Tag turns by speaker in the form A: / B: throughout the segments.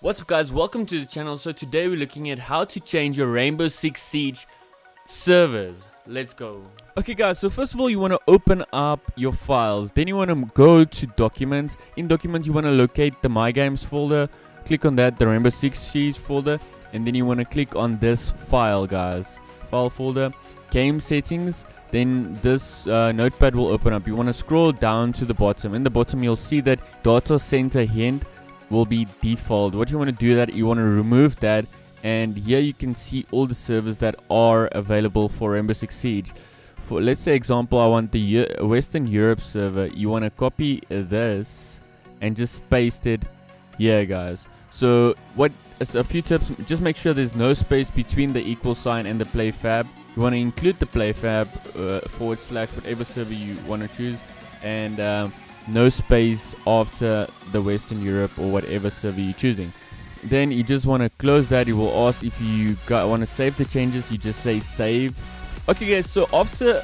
A: What's up guys, welcome to the channel. So today we're looking at how to change your Rainbow Six Siege servers. Let's go. Okay guys, so first of all you want to open up your files. Then you want to go to documents. In documents you want to locate the My Games folder. Click on that, the Rainbow Six Siege folder. And then you want to click on this file guys. File folder, game settings then this uh, notepad will open up. You want to scroll down to the bottom. In the bottom, you'll see that data center hint will be default. What you want to do that you want to remove that, and here you can see all the servers that are available for Rainbow Six Siege. For let's say example, I want the Western Europe server. You want to copy this and just paste it here, guys. So what? A few tips. Just make sure there's no space between the equal sign and the play fab you want to include the playfab uh, forward slash whatever server you want to choose and um, no space after the Western Europe or whatever server you're choosing. Then you just want to close that. It will ask if you want to save the changes. You just say save. Okay guys, so after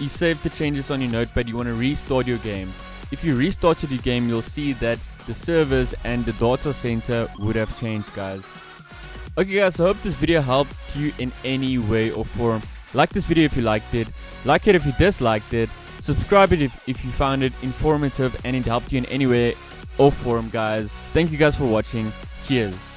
A: you save the changes on your notepad, you want to restart your game. If you restarted your game, you'll see that the servers and the data center would have changed guys. Okay guys, I hope this video helped you in any way or form. Like this video if you liked it, like it if you disliked it, subscribe it if, if you found it informative and it helped you in any way or form guys. Thank you guys for watching. Cheers.